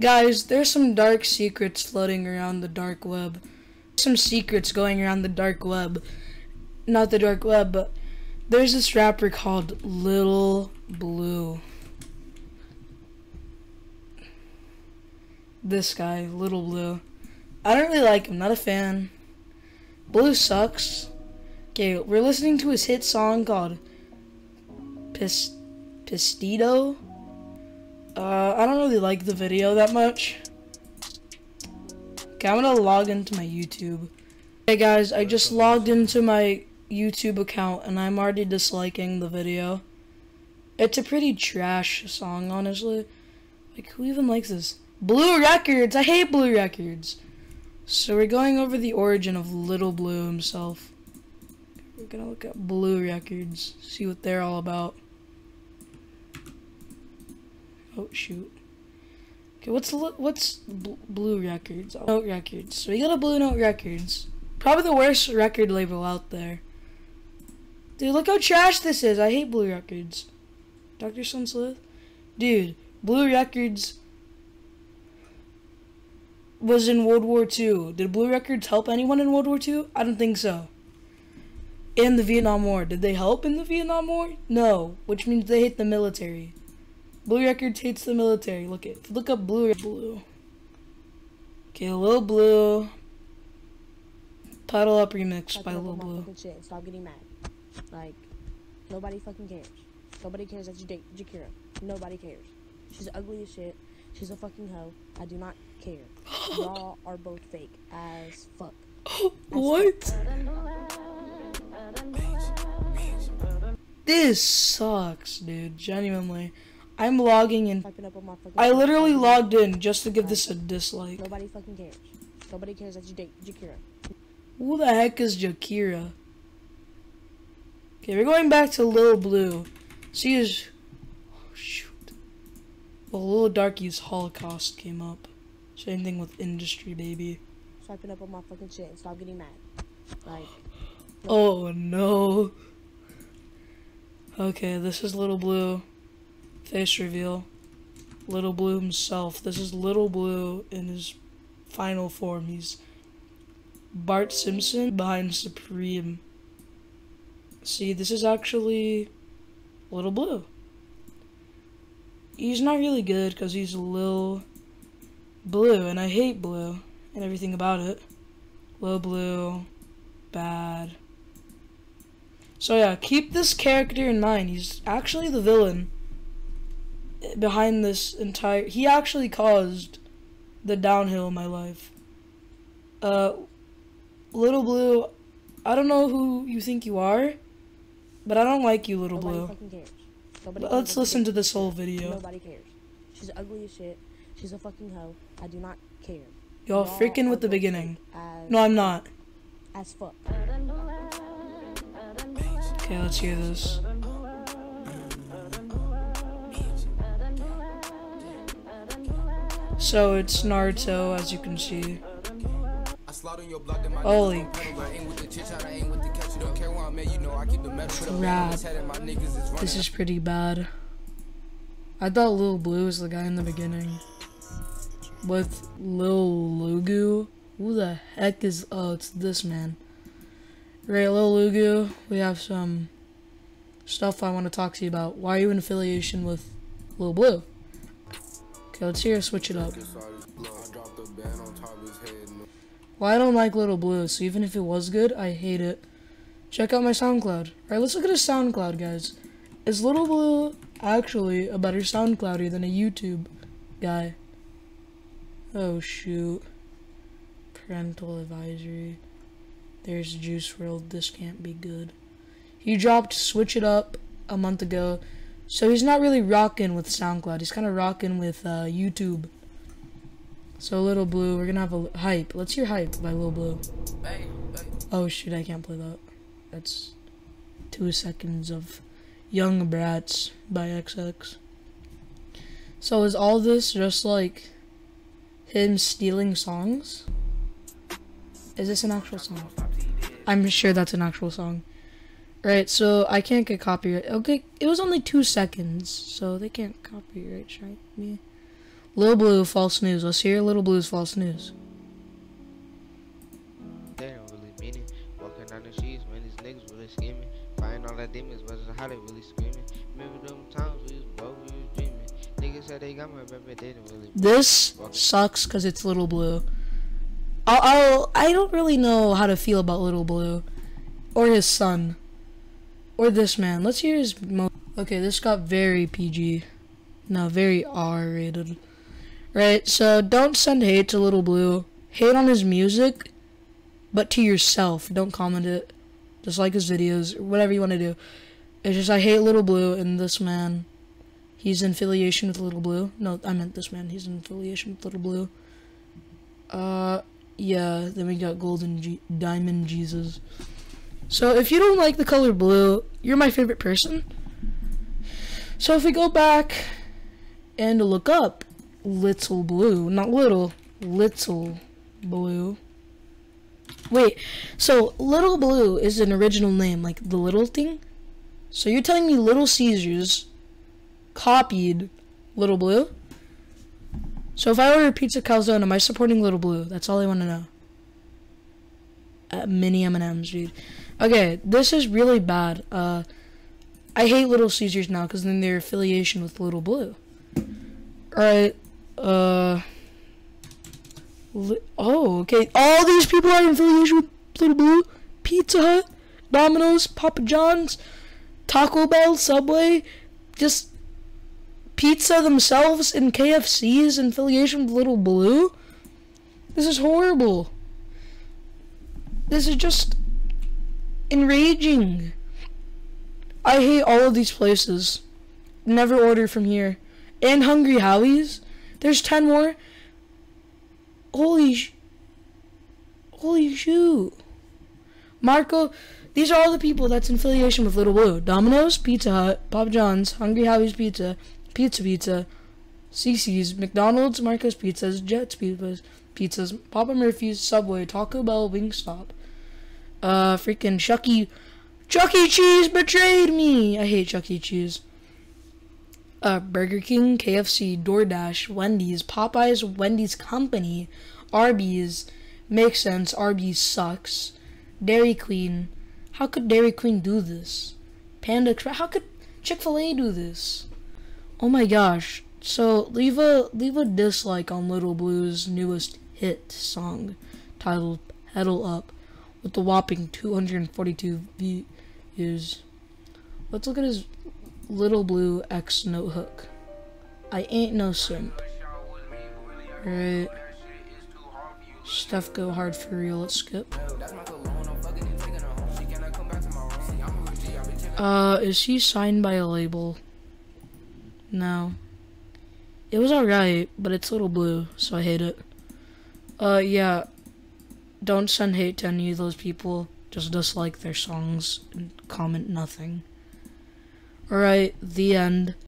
Guys, there's some dark secrets floating around the dark web. Some secrets going around the dark web. Not the dark web, but there's this rapper called Little Blue. This guy, Little Blue. I don't really like him, not a fan. Blue sucks. Okay, we're listening to his hit song called Pis Pistito. Uh, I don't really like the video that much. Okay, I'm gonna log into my YouTube. Hey guys, I just logged into my YouTube account and I'm already disliking the video. It's a pretty trash song, honestly. Like, who even likes this? Blue Records! I hate Blue Records! So we're going over the origin of Little Blue himself. We're gonna look at Blue Records, see what they're all about. Oh shoot. Okay, what's what's Bl Blue Records? Oh, note Records. So we got a Blue Note Records. Probably the worst record label out there. Dude, look how trash this is. I hate Blue Records. Dr. Sun Dude, Blue Records was in World War II. Did Blue Records help anyone in World War II? I don't think so. In the Vietnam War. Did they help in the Vietnam War? No, which means they hate the military. Blue record hates the military. Look at look up Blue Blue. Okay, Lil Blue. Puddle Up remix by Lil Blue. Shit. Stop getting mad. Like nobody fucking cares. Nobody cares that you date Jakira. Nobody cares. She's ugly as shit. She's a fucking hoe. I do not care. Y'all are both fake as fuck. As what? Fuck. This sucks, dude. Genuinely. I'm logging in. I literally logged in just to give this a dislike. Nobody fucking cares. Nobody cares that you date Jakira. Who the heck is Jakira? Okay, we're going back to Lil Blue. She is. Oh, shoot. Well, Lil Darkie's Holocaust came up. Same thing with Industry Baby. Swiping up on my fucking shit and stop getting mad. Like. Oh no. Okay, this is Little Blue. Face reveal. Little Blue himself. This is Little Blue in his final form. He's Bart Simpson behind Supreme. See, this is actually Little Blue. He's not really good because he's a little blue, and I hate blue and everything about it. Little blue, bad. So yeah, keep this character in mind. He's actually the villain behind this entire he actually caused the downhill in my life uh little blue i don't know who you think you are but i don't like you little Nobody blue let's listen to this whole video Nobody cares. She's ugly as shit. She's a fucking hoe. I do not care. Y'all freaking with the beginning. No, I'm not. As fuck. Okay, let's hear this. So it's Naruto, as you can see. Holy crap. This is pretty bad. I thought Lil Blue was the guy in the beginning. With Lil Lugu. Who the heck is... Oh, it's this man. Right, Lil Lugu, we have some stuff I want to talk to you about. Why are you in affiliation with Lil Blue? Let's hear switch it up. Well, I don't like Little Blue, so even if it was good, I hate it. Check out my SoundCloud. Alright, let's look at his SoundCloud, guys. Is Little Blue actually a better SoundCloudy than a YouTube guy? Oh, shoot. Parental advisory. There's Juice WRLD. This can't be good. He dropped Switch It Up a month ago. So he's not really rocking with SoundCloud. He's kind of rocking with uh, YouTube. So Little Blue, we're gonna have a hype. Let's hear hype by Little Blue. Oh shoot, I can't play that. That's two seconds of Young Brats by XX. So is all this just like him stealing songs? Is this an actual song? I'm sure that's an actual song. Right, so I can't get copyright. Okay, it was only two seconds, so they can't copyright strike me. Lil Blue, false news. Let's hear Little Blue's false news. They don't really mean it. Walking down the streets when these niggas really scheming. Fighting all that demons, but it's how they really screaming. Remember them times we was broke, we was dreaming. Niggas said they got my baby, they didn't really. This sucks because it's Little Blue. I'll, I'll, I don't really know how to feel about Little Blue. Or his son. Or this man. Let's hear his mo- Okay, this got very PG. No, very R rated. Right, so don't send hate to Little Blue. Hate on his music, but to yourself. Don't comment it. Just like his videos, whatever you want to do. It's just I hate Little Blue and this man. He's in affiliation with Little Blue. No, I meant this man. He's in affiliation with Little Blue. Uh, yeah. Then we got Golden G- Diamond Jesus. So if you don't like the color blue, you're my favorite person. So if we go back and look up Little Blue, not little, Little Blue. Wait, so Little Blue is an original name, like the little thing? So you're telling me Little Caesars copied Little Blue? So if I order pizza calzone, am I supporting Little Blue? That's all I want to know. Uh, mini M&Ms, dude. Okay, this is really bad. Uh, I hate Little Caesars now because then their affiliation with Little Blue. Alright, uh... Oh, okay. All these people are in affiliation with Little Blue. Pizza Hut, Domino's, Papa John's, Taco Bell, Subway, just pizza themselves and KFC's in affiliation with Little Blue. This is horrible. This is just enraging. I hate all of these places. Never order from here. And Hungry Howie's. There's 10 more. Holy sh- Holy shoot. Marco, these are all the people that's in affiliation with Little Blue. Domino's, Pizza Hut, Papa John's, Hungry Howie's Pizza, Pizza Pizza, Cicis, McDonald's, Marco's Pizzas, Jets Pizzas, Pizzas, Papa Murphy's, Subway, Taco Bell, Wingstop. Uh, freaking Chucky, Chuck E. Cheese betrayed me. I hate Chuck E. Cheese. Uh, Burger King, KFC, DoorDash, Wendy's, Popeyes, Wendy's Company, Arby's, makes sense. Arby's sucks. Dairy Queen, how could Dairy Queen do this? Panda Express, how could Chick Fil A do this? Oh my gosh! So leave a leave a dislike on Little Blue's newest hit song, titled "Pedal Up," with the whopping 242 views. Let's look at his Little Blue X note hook. I ain't no simp. Right. Stuff go hard for real. Let's skip. Uh, is he signed by a label? No. It was alright, but it's Little Blue, so I hate it. Uh, yeah. Don't send hate to any of those people. Just dislike their songs and comment nothing. Alright, the end.